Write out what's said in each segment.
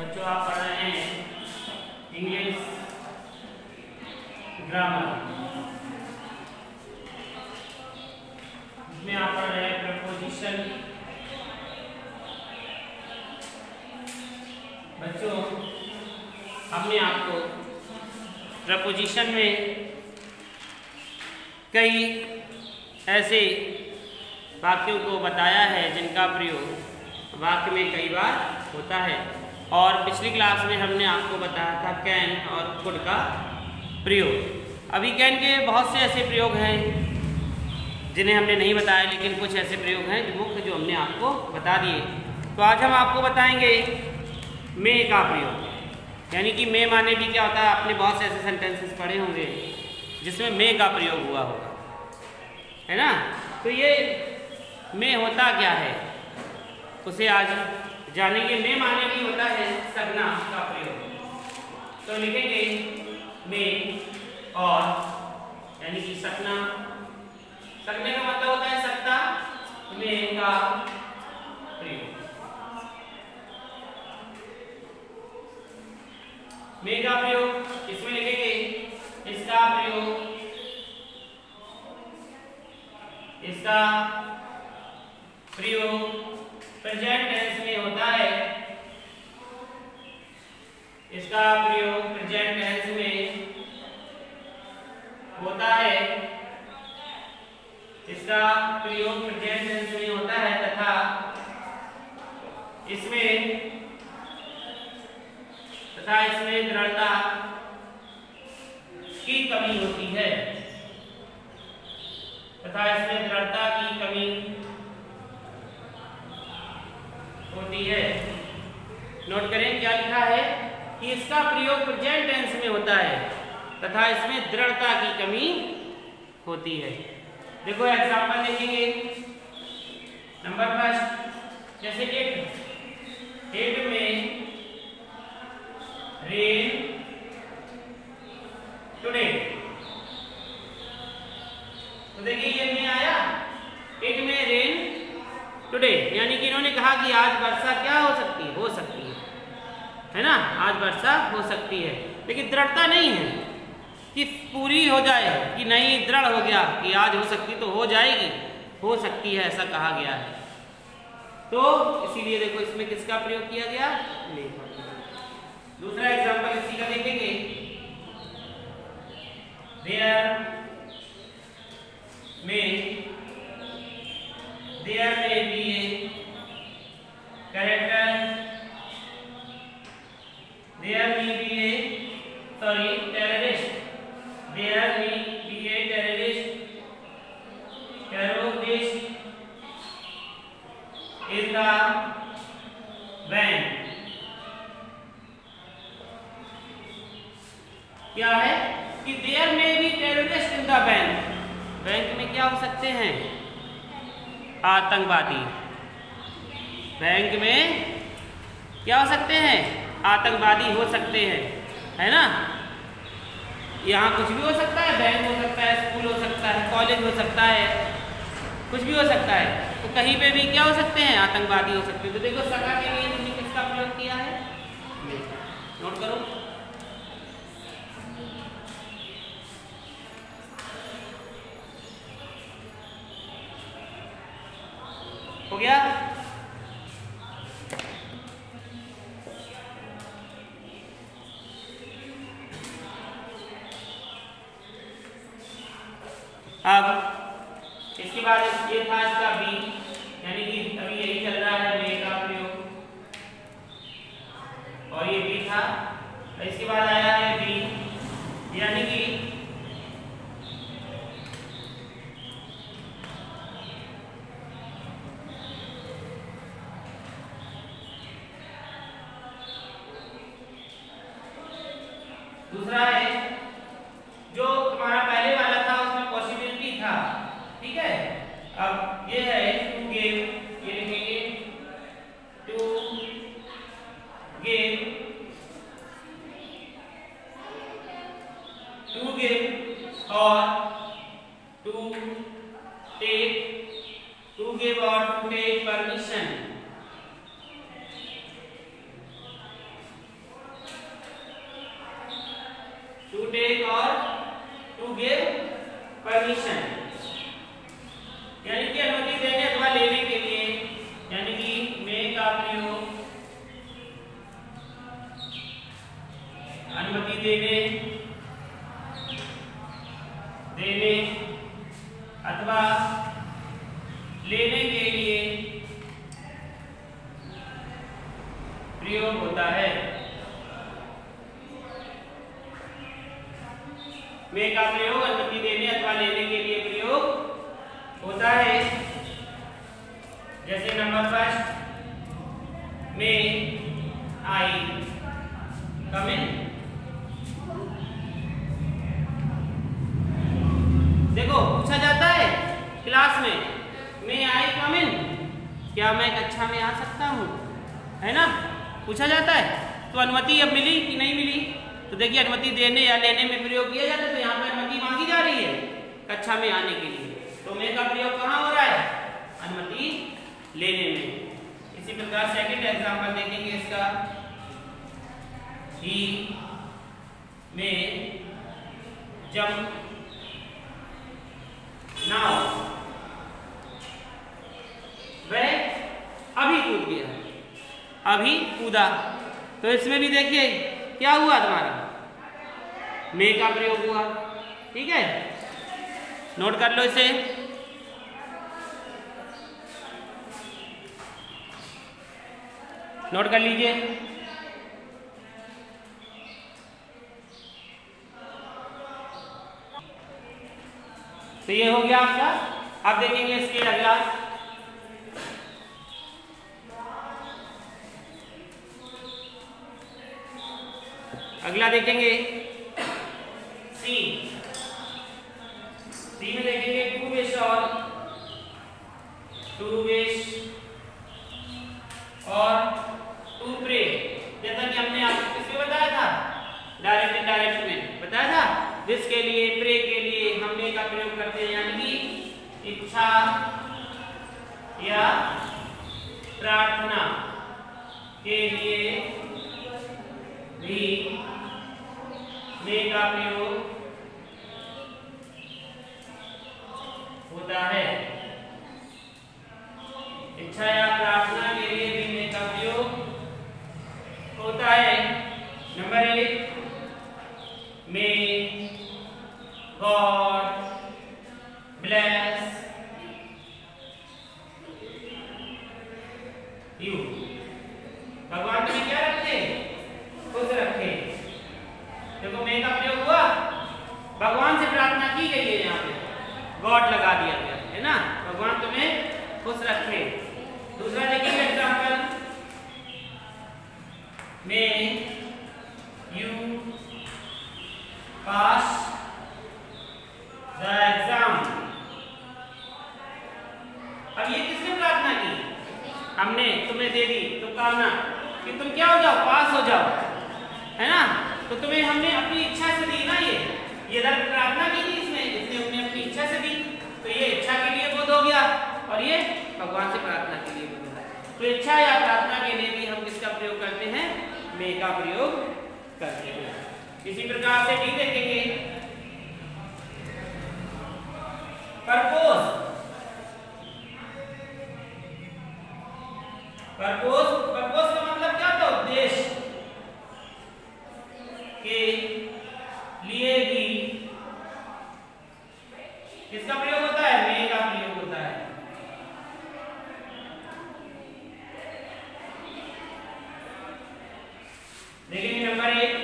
बच्चों, आप पढ़ रहे हैं इंग्लिश ग्रामर इसमें आप पढ़ रहे हैं प्रपोजिशन बच्चों, हमने आपको प्रपोजिशन में कई ऐसे वाक्यों को बताया है जिनका प्रयोग वाक्य में कई बार होता है। और पिछली क्लास में हमने आपको बताया था कैन और कुड का प्रयोग। अभी कैन के बहुत से ऐसे प्रयोग हैं, जिन्हें हमने नहीं बताया, लेकिन कुछ ऐसे प्रयोग हैं जो मुख्य जो हमने आपको बता दिए। तो आज हम आपको बताएँगे मे का प्रयोग। यानी कि मे माने भी क्या होता है? आपने बहुत से ऐसे सेंटेंसेस पढ़े होंगे, जिसमें मे का प्रयोग हुआ होगा। है ना? तो ये मे होता क्या है? उसे आज जानेंगे में माने भी होता है सगना का प्रयोग। तो लिखेंगे में और, यानी कि सकना सकने का मतलब होता है सकता में का प्रयोग। में का प्रयोग, इसमें लिखेंगे इसका प्रयोग। इसका प्रयोग प्रेजेंट टेंस में होता है। इसका प्रयोग प्रेजेंट टेंस में होता है। इसका प्रयोग प्रेजेंट टेंस में होता है तथा इसमें तथा इसमें दृढ़ता की कमी होती है। तथा इसमें दृढ़ता की कमी होती है। नोट करें क्या लिखा है कि इसका प्रयोग प्रेजेंट टेंस में होता है तथा इसमें दृढ़ता की कमी होती है। देखो एग्जांपल देखेंगे। नंबर फ़र्स्ट जैसे it it may rain today तो देखिए, ये में आया। इट में रेन टुडे यानी कि इन्होंने कहा कि आज वर्षा क्या हो सकती है? हो सकती है। है ना? आज वर्षा हो सकती है। लेकिन दृढ़ता नहीं है कि पूरी हो जाए, कि नहीं, दृढ़ हो गया कि आज हो सकती तो हो जाएगी। हो सकती है, ऐसा कहा गया है। तो इसीलिए देखो, इसमें किसका प्रयोग किया गया? दूसरा एग्जांपल इसी का देखेंगे। देयर में क्या है? कि there may be terrorist in the bank bank में क्या हो सकते हैं? आतंकवादी। बैंक में क्या हो सकते हैं? आतंकवादी हो सकते हैं, है ना? यहाँ कुछ भी हो सकता है, बैंक हो सकता है, स्कूल हो सकता है, कॉलेज हो सकता है, कुछ भी हो सकता है। तो कहीं पे भी क्या हो सकते हैं? आतंकवादी हो सकते हैं। तो देखो सका के लिए तुमने किसका प्रयोग किया है? नोट करो। हो गया? अब, इसके बाद ये था इसका बी यानी कि अभी यही चल रहा है मे का प्रयोग। और ये बी था इसके बाद आया है बी यानी कि दूसरा है जो तुम्हारा पहले वाला था उसमें पॉसिबिलिटी था ठीक है अब ये है टू गेम ये लिखेंगे टू गेम टू गेम और टू टेक टू गिव और टू टेक परमिशन टेक और टू गिव परमिशन यानी कि अनुमति देने अथवा लेने के लिए यानी कि मे का प्रयोग अनुमति देने देने अथवा लेने के लिए प्रयोग होता है मे का प्रयोग अनुमति देने अथवा लेने के लिए प्रयोग होता है। जैसे नंबर फ़र्स्ट मे आई कम देखो, पूछा जाता है क्लास में मे आई कम इन क्या मैं कक्षा में आ सकता हूँ? है ना? पूछा जाता है। तो अनुमति अब मिली कि नहीं मिली? तो देखिए, अनुमति देने या लेने में प्रयोग किया जाता है तो यहाँ पर अनुमति मांगी जा रही है कक्षा में आने के लिए। तो मे का प्रयोग कहाँ हो रहा है? अनुमति लेने में। इसी प्रकार सेकंड एग्ज़ाम्पल देखेंगे इसका। ही में जंप नाउ। वह अभी कूद गया। अभी कूदा तो इसमें भी देखिए, क्या हुआ तुम्हारा? मे का प्रयोग हुआ। ठीक है? नोट कर लो इसे। नोट कर लीजिए। तो ये हो गया आपका। अब देखेंगे इसके अगला। अगला देखेंगे। सी सी में देखेंगे टू विश और टू विश और टू प्रे। जैसा कि हमने आपको किसमें बताया था? डायरेक्ट इनडायरेक्ट में। बताया था? जिसके लिए प्रे के लिए हमने का प्रयोग करते हैं, यानी कि इच्छा या प्रार्थना के लिए भी मे का प्रयोग होता है। इच्छा या प्रार्थना के लिए भी मे का प्रयोग होता है नंबर एक मे गॉड ब्लेस यू भगवान तुम्हें क्या रखे खुश रखे देखो का प्रयोग हुआ। भगवान से प्रार्थना की गई है यहाँ पे। गॉड लगा दिया गया, है ना? भगवान तुम्हें खुश रखे। दूसरा देखिए example may you pass the exam अब ये किसने प्रार्थना की? हमने तुम्हें दे दी। तो कामना कि तुम क्या हो जाओ? पास हो जाओ। है ना? तो तुम्हें हमने अपनी इच्छा से दी ना ये? ये दर प्रार्थना की थी इसमें इसने हमने अपनी इच्छा से दी। तो ये इच्छा के लिए बोध हो गया। और ये? भगवान से प्रार्थना के लिए बोध है तो इच्छा या प्रार्थना के लिए भी हम किसका प्रयोग करते हैं? मे का प्रयोग करते हैं। इसी प्रकार से डी देखेंगे। परपोज परपोज किसका प्रयोग होता है मे का प्रयोग होता है देखेंगे नंबर एक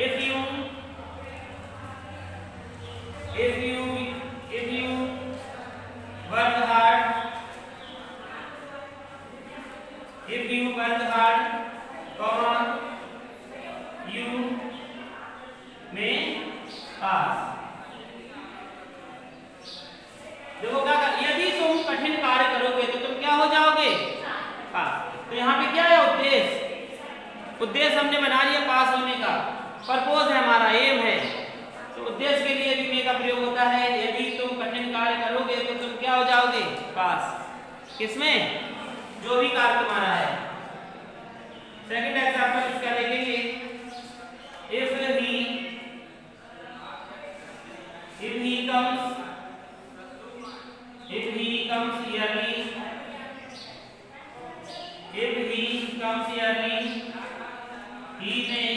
if you if you if you work hard if you work hard comma you may pass देखो क्या कर यदि तुम कठिन कार्य करोगे तो तुम क्या हो जाओगे पास तो यहाँ पे क्या है उद्देश्य हमने बना लिया पास होने का। परपोज है हमारा, एम है। तो उद्देश्य के लिए भी मे का प्रयोग होता है, यदि तुम कठिन कार्य करोगे तो तुम क्या हो जाओगे? पास। किसमें? जो भी कार्य तुम्हारा है। सेकंड एग्जांपल इसका देखेंगे if he comes early he may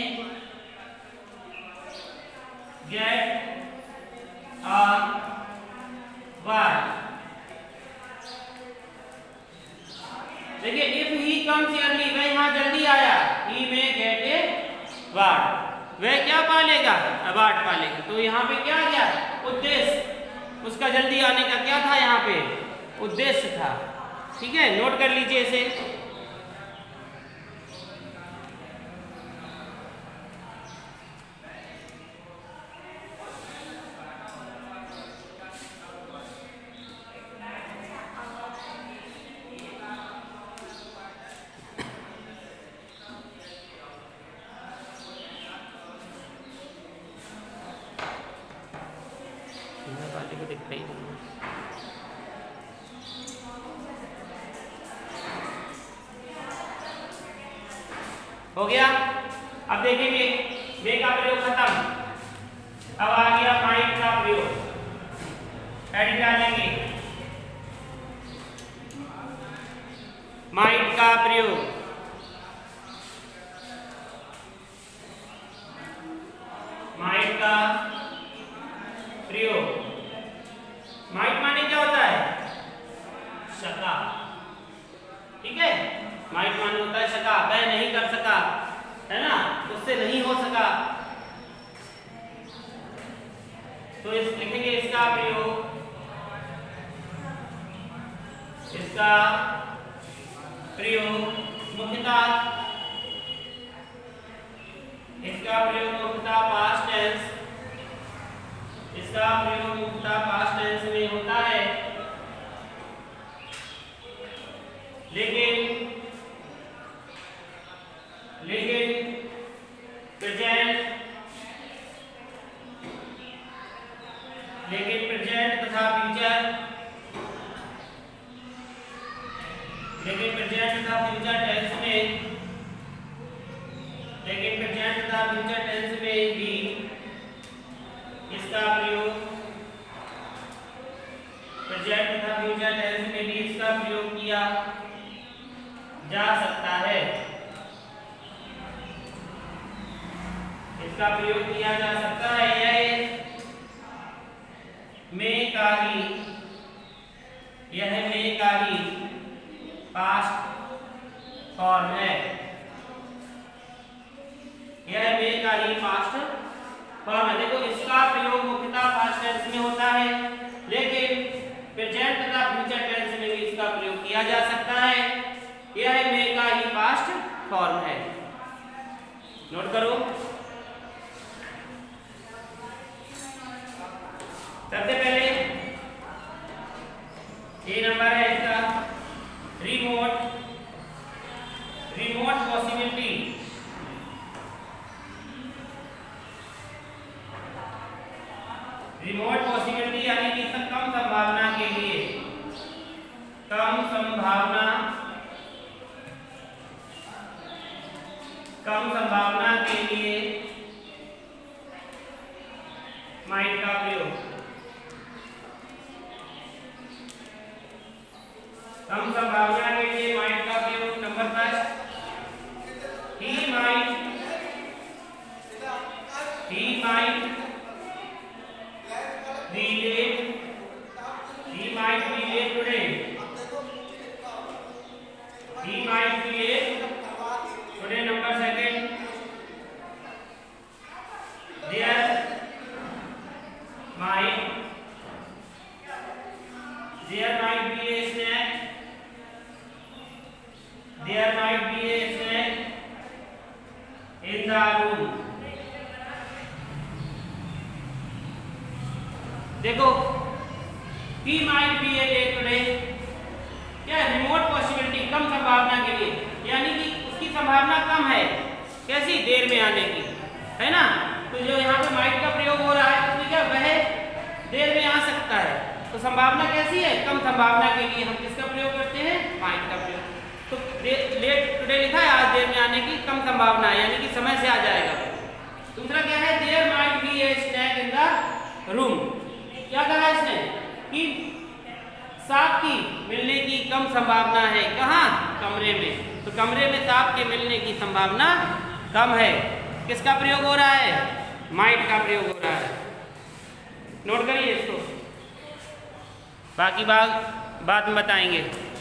get a what देखिए इफ़ ही कम्स अर्ली वह यहाँ जल्दी आया ही में गेट ए वार्ड वह क्या पालेगा। अवार्ड का तो यहाँ पे क्या गया उद्देश्य। उसका जल्दी आने का क्या था यहाँ पे? उद्देश्य था। ठीक है? नोट कर लीजिए इसे। हो। गया। अब देखेंगे वे का प्रयोग खत्म। अब आ गया माइंड का प्रयोग। एडिट डालेंगे माइंड का प्रयोग। माइंड का प्रयोग। माइंड माने क्या होता है? शका ठीक है? माइट मान होता है सका। वह नहीं कर सका, है ना? उससे नहीं हो सका। तो इस लिखेंगे इसका प्रयोग। इसका प्रयोग मुख्यतः इसका प्रयोग मुख्यतः पास्ट टेंस इसका प्रयोग मुख्यतः पास्ट टेंस में होता है लेकिन लेकिन प्रेजेंट लेकिन प्रेजेंट तथा फ्यूचर लेकिन तथा फ्यूचर टेंस में। लेकिन प्रेजेंट तथा फ्यूचर टेंस में भी। इसका प्रयोग प्रेजेंट तथा फ्यूचर टेंस में भी इसका प्रयोग किया जा सकता है। इसका प्रयोग किया जा सकता है यह में का ही यह में का ही पास्ट है यह में का ही पास्ट। फॉर्म है देखो, इसका प्रयोग मुख्यतः पास्ट टेंस में होता है, लेकिन प्रेजेंट तथा फ्यूचर टेंस में भी इसका प्रयोग किया जा सकता है। यह में का ही पास्ट फॉर्म है। नोट करो। सबसे पहले ये नंबर है इसका remote remote possibility remote possibility यानी कि कम संभावना के लिए। कम संभावना। कम संभावना के लिए माइंड का प्रयोग। कम संभावना के लिए നീലേ देखो might be a day today क्या रिमोट पॉसिबिलिटी कम संभावना के लिए? यानी कि उसकी संभावना कम है, कैसी? देर में आने की, है ना? तो जो यहाँ पे माइट का प्रयोग हो रहा है, उसमें क्या वह देर में आ सकता है। तो संभावना कैसी है? कम संभावना के लिए हम किसका प्रयोग करते हैं? माइट का प्रयोग। तो लेट टुडे लिखा है, आज देर में आने की कम संभावना है, यानी कि समय से आ जाएगा। दूसरा क्या है? There might be a snake in the room क्या कहा इसने? कि सांप की मिलने की कम संभावना है। कहा? कमरे में। तो कमरे में सांप के मिलने की संभावना कम है। किसका प्रयोग हो रहा है? माइट का प्रयोग हो रहा है। नोट करिए इसको। बाकी बात बाद में बताएँगे।